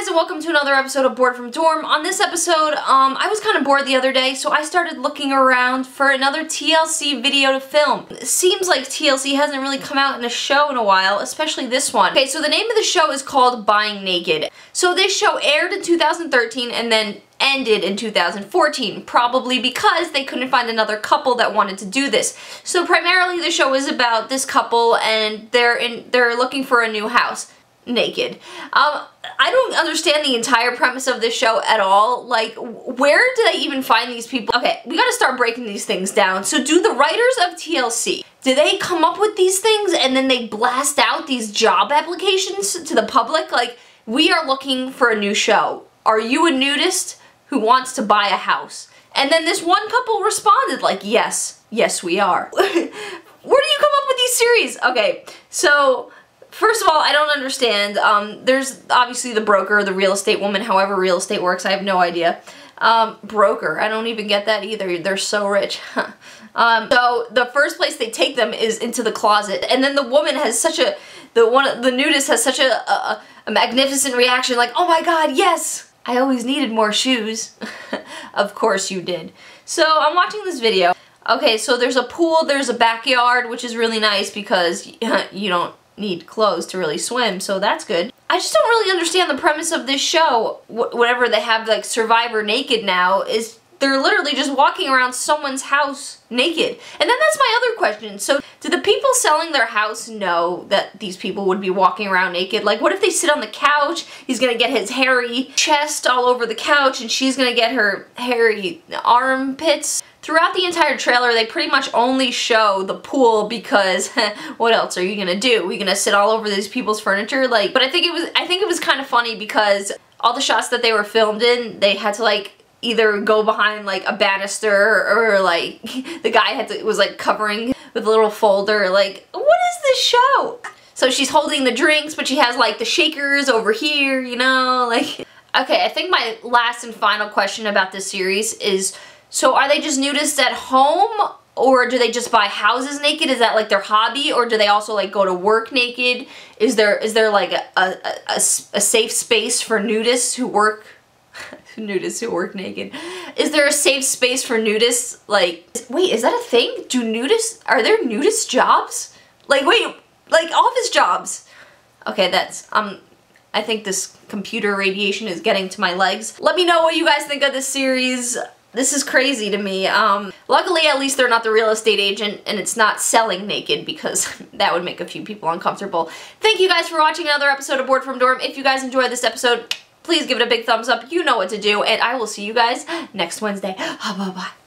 guys and welcome to another episode of Bored from Dorm. On this episode, um, I was kind of bored the other day, so I started looking around for another TLC video to film. It seems like TLC hasn't really come out in a show in a while, especially this one. Okay, so the name of the show is called Buying Naked. So this show aired in 2013 and then ended in 2014, probably because they couldn't find another couple that wanted to do this. So primarily the show is about this couple and they're in they're looking for a new house naked. Um, I don't understand the entire premise of this show at all. Like, where do they even find these people? Okay, we gotta start breaking these things down. So do the writers of TLC, do they come up with these things and then they blast out these job applications to the public? Like, we are looking for a new show. Are you a nudist who wants to buy a house? And then this one couple responded like, yes, yes we are. Where do you come up with these series? Okay, so First of all, I don't understand. Um, there's obviously the broker, the real estate woman, however real estate works, I have no idea. Um, broker, I don't even get that either. They're so rich. um, so the first place they take them is into the closet, and then the woman has such a, the one, the nudist has such a, a, a magnificent reaction, like, oh my god, yes! I always needed more shoes. of course you did. So I'm watching this video. Okay, so there's a pool, there's a backyard, which is really nice because you don't need clothes to really swim, so that's good. I just don't really understand the premise of this show. Wh whatever they have, like, Survivor Naked now, is they're literally just walking around someone's house naked. And then that's my other question. So do the people selling their house know that these people would be walking around naked? Like what if they sit on the couch, he's gonna get his hairy chest all over the couch and she's gonna get her hairy armpits Throughout the entire trailer, they pretty much only show the pool because what else are you gonna do? Are you gonna sit all over these people's furniture? Like, but I think it was, I think it was kind of funny because all the shots that they were filmed in, they had to like either go behind like a banister or, or like the guy had to was like covering with a little folder like what is this show so she's holding the drinks but she has like the shakers over here you know like okay I think my last and final question about this series is so are they just nudists at home or do they just buy houses naked? Is that like their hobby or do they also like go to work naked? Is there is there like a, a, a, a safe space for nudists who work nudists who work naked. Is there a safe space for nudists? Like, wait, is that a thing? Do nudists, are there nudist jobs? Like, wait, like office jobs. Okay, that's, um, I think this computer radiation is getting to my legs. Let me know what you guys think of this series. This is crazy to me. Um, luckily, at least they're not the real estate agent and it's not selling naked because that would make a few people uncomfortable. Thank you guys for watching another episode of Board from Dorm. If you guys enjoyed this episode, please give it a big thumbs up. You know what to do, and I will see you guys next Wednesday. Bye-bye.